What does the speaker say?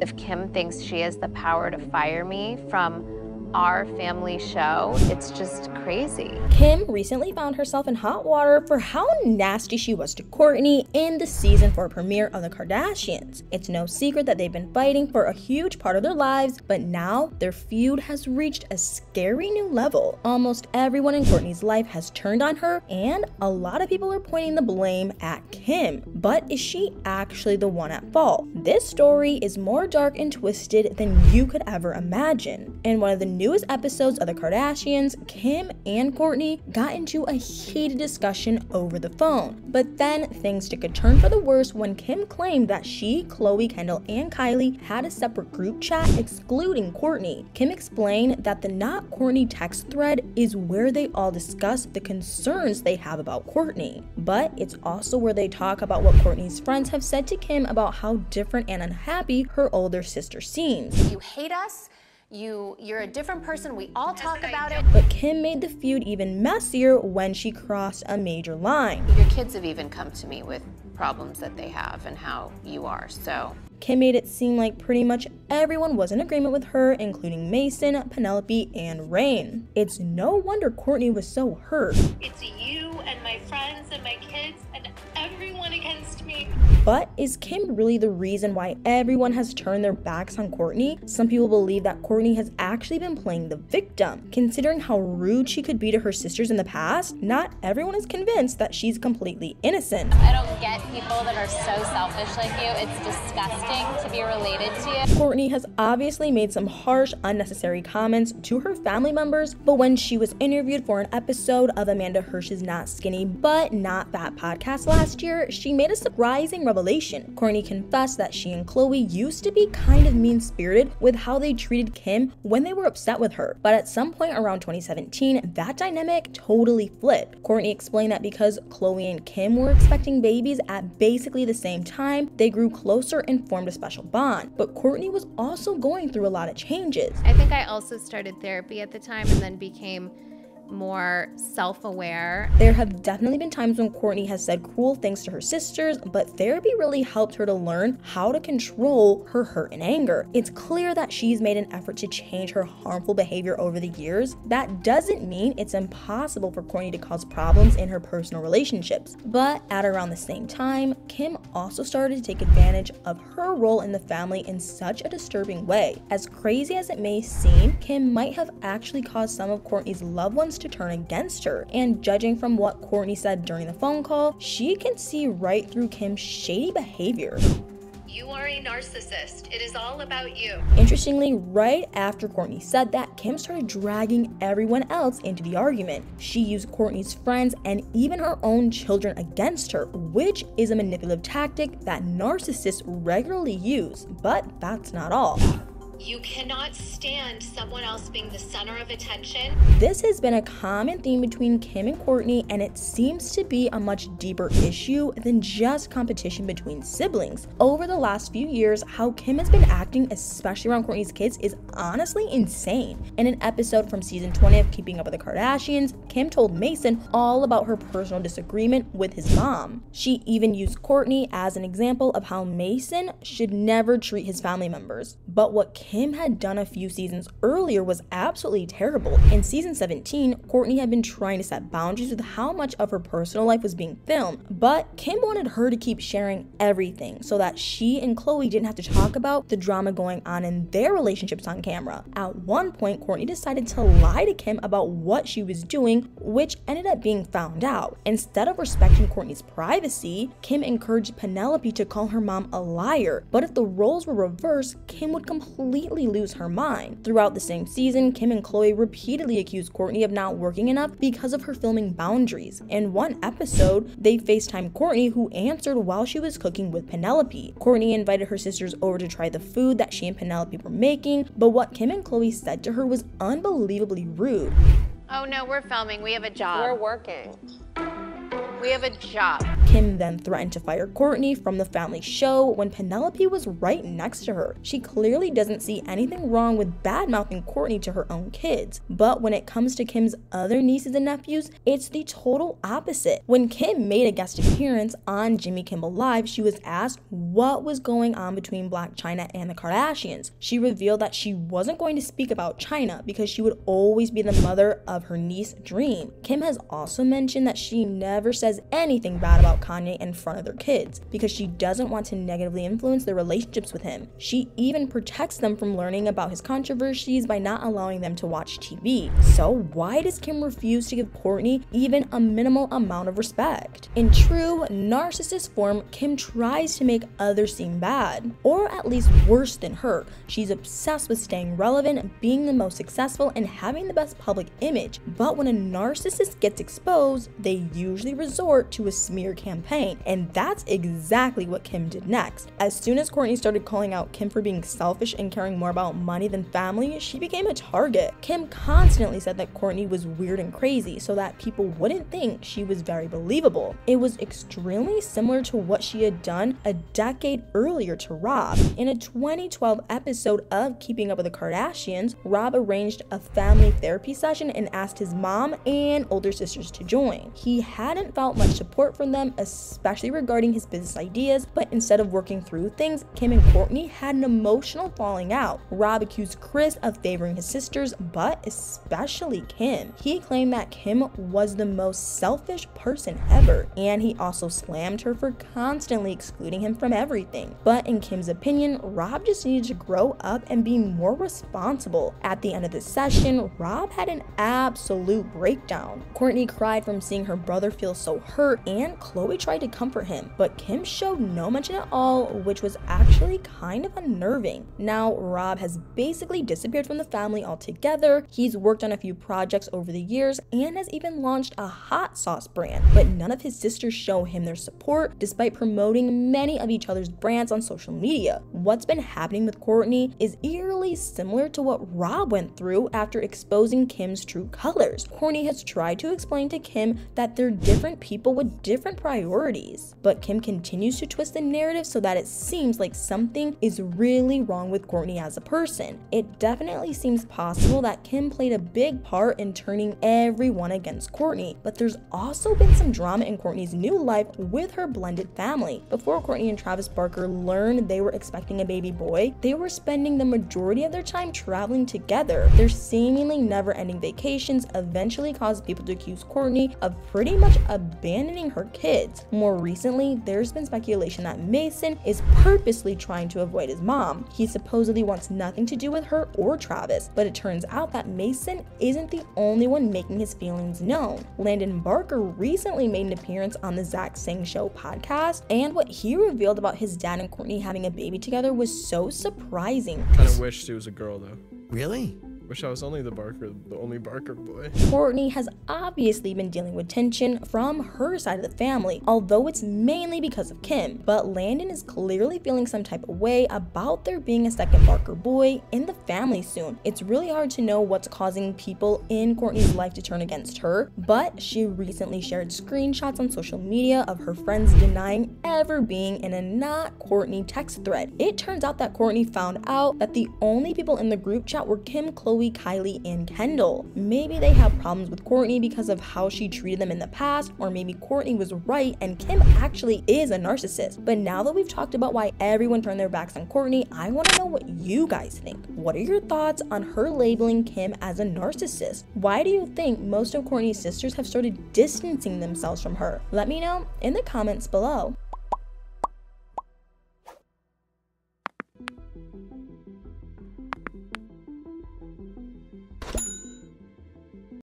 If Kim thinks she has the power to fire me from our family show. It's just crazy. Kim recently found herself in hot water for how nasty she was to Kourtney in the season 4 premiere of The Kardashians. It's no secret that they've been fighting for a huge part of their lives, but now their feud has reached a scary new level. Almost everyone in Kourtney's life has turned on her, and a lot of people are pointing the blame at Kim. But is she actually the one at fault? This story is more dark and twisted than you could ever imagine. In one of the newest episodes of The Kardashians, Kim and Kourtney got into a heated discussion over the phone. But then things took a turn for the worse when Kim claimed that she, Khloe, Kendall, and Kylie had a separate group chat excluding Kourtney. Kim explained that the Not Kourtney text thread is where they all discuss the concerns they have about Kourtney. But it's also where they talk about what Kourtney's friends have said to Kim about how different and unhappy her older sister seems. You hate us, you you're a different person we all talk about it but kim made the feud even messier when she crossed a major line your kids have even come to me with problems that they have and how you are so Kim made it seem like pretty much everyone was in agreement with her, including Mason, Penelope, and Rain. It's no wonder Kourtney was so hurt. It's you and my friends and my kids and everyone against me. But is Kim really the reason why everyone has turned their backs on Kourtney? Some people believe that Kourtney has actually been playing the victim. Considering how rude she could be to her sisters in the past, not everyone is convinced that she's completely innocent. I don't get people that are so selfish like you. It's disgusting to be related to you. Kourtney has obviously made some harsh, unnecessary comments to her family members, but when she was interviewed for an episode of Amanda Hirsch's Not Skinny But Not Fat podcast last year, she made a surprising revelation. Kourtney confessed that she and Khloé used to be kind of mean spirited with how they treated Kim when they were upset with her, but at some point around 2017, that dynamic totally flipped. Kourtney explained that because Khloé and Kim were expecting babies at basically the same time, they grew closer and formed a special bond. But Kourtney was also going through a lot of changes. I think I also started therapy at the time and then became more self aware. There have definitely been times when Kourtney has said cruel things to her sisters, but therapy really helped her to learn how to control her hurt and anger. It's clear that she's made an effort to change her harmful behavior over the years. That doesn't mean it's impossible for Kourtney to cause problems in her personal relationships. But at around the same time, Kim also started to take advantage of her role in the family in such a disturbing way. As crazy as it may seem, Kim might have actually caused some of Kourtney's loved ones to turn against her. And judging from what Kourtney said during the phone call, she can see right through Kim's shady behavior. You are a narcissist. It is all about you. Interestingly, right after Kourtney said that, Kim started dragging everyone else into the argument. She used Kourtney's friends and even her own children against her, which is a manipulative tactic that narcissists regularly use. But that's not all. You cannot stand someone else being the center of attention. This has been a common theme between Kim and Kourtney, and it seems to be a much deeper issue than just competition between siblings. Over the last few years, how Kim has been acting, especially around Kourtney's kids, is honestly insane. In an episode from season 20 of Keeping Up with the Kardashians, Kim told Mason all about her personal disagreement with his mom. She even used Kourtney as an example of how Mason should never treat his family members. But what Kim Kim had done a few seasons earlier was absolutely terrible. In season 17, Kourtney had been trying to set boundaries with how much of her personal life was being filmed, but Kim wanted her to keep sharing everything so that she and Khloé didn't have to talk about the drama going on in their relationships on camera. At one point, Kourtney decided to lie to Kim about what she was doing, which ended up being found out. Instead of respecting Kourtney's privacy, Kim encouraged Penelope to call her mom a liar. But if the roles were reversed, Kim would completely completely lose her mind. Throughout the same season, Kim and Khloé repeatedly accused Kourtney of not working enough because of her filming boundaries. In one episode, they FaceTimed Kourtney, who answered while she was cooking with Penelope. Kourtney invited her sisters over to try the food that she and Penelope were making, but what Kim and Khloé said to her was unbelievably rude. Oh no, we're filming. We have a job. We're working. We have a job. Kim then threatened to fire Kourtney from the family show when Penelope was right next to her. She clearly doesn't see anything wrong with bad mouthing Kourtney to her own kids. But when it comes to Kim's other nieces and nephews, it's the total opposite. When Kim made a guest appearance on Jimmy Kimmel Live, she was asked what was going on between Blac Chyna and the Kardashians. She revealed that she wasn't going to speak about Chyna because she would always be the mother of her niece Dream. Kim has also mentioned that she never says anything bad about Kanye in front of their kids because she doesn't want to negatively influence their relationships with him. She even protects them from learning about his controversies by not allowing them to watch TV. So why does Kim refuse to give Kourtney even a minimal amount of respect? In true narcissist form, Kim tries to make others seem bad, or at least worse than her. She's obsessed with staying relevant, being the most successful, and having the best public image. But when a narcissist gets exposed, they usually resort to a smear campaign, and that's exactly what Kim did next. As soon as Kourtney started calling out Kim for being selfish and caring more about money than family, she became a target. Kim constantly said that Kourtney was weird and crazy so that people wouldn't think she was very believable. It was extremely similar to what she had done a decade earlier to Rob. In a 2012 episode of Keeping Up with the Kardashians, Rob arranged a family therapy session and asked his mom and older sisters to join. He hadn't felt much support from them, especially regarding his business ideas, but instead of working through things, Kim and Kourtney had an emotional falling out. Rob accused Kris of favoring his sisters, but especially Kim. He claimed that Kim was the most selfish person ever, and he also slammed her for constantly excluding him from everything. But in Kim's opinion, Rob just needed to grow up and be more responsible. At the end of the session, Rob had an absolute breakdown. Kourtney cried from seeing her brother feel so hurt, and Khloé tried to comfort him, but Kim showed no mention at all, which was actually kind of unnerving. Now, Rob has basically disappeared from the family altogether. He's worked on a few projects over the years and has even launched a hot sauce brand, but none of his sisters show him their support despite promoting many of each other's brands on social media. What's been happening with Kourtney is eerily similar to what Rob went through after exposing Kim's true colors. Kourtney has tried to explain to Kim that they're different people with different priorities, but Kim continues to twist the narrative so that it seems like something is really wrong with Kourtney as a person. It definitely seems possible that Kim played a big part in turning everyone against Kourtney, but there's also been some drama in Kourtney's new life with her blended family. Before Kourtney and Travis Barker learned they were expecting a baby boy, they were spending the majority of their time traveling together. Their seemingly never ending vacations eventually caused people to accuse Kourtney of pretty much abandoning her kids. More recently, there's been speculation that Mason is purposely trying to avoid his mom. He supposedly wants nothing to do with her or Travis, but it turns out that Mason isn't the only one making his feelings known. Landon Barker recently made an appearance on the Zach Sang Show podcast, and what he revealed about his dad and Kourtney having a baby together was so surprising. I kind of wish she was a girl though. Really? Wish I was only the Barker, the only Barker boy. Kourtney has obviously been dealing with tension from her side of the family, although it's mainly because of Kim. But Landon is clearly feeling some type of way about there being a second Barker boy in the family soon. It's really hard to know what's causing people in Kourtney's life to turn against her, but she recently shared screenshots on social media of her friends denying ever being in a not Kourtney text thread. It turns out that Kourtney found out that the only people in the group chat were Kim, Khloé, Kylie, and Kendall. Maybe they have problems with Kourtney because of how she treated them in the past, or maybe Kourtney was right and Kim actually is a narcissist. But now that we've talked about why everyone turned their backs on Kourtney, I want to know what you guys think. What are your thoughts on her labeling Kim as a narcissist? Why do you think most of Kourtney's sisters have started distancing themselves from her? Let me know in the comments below.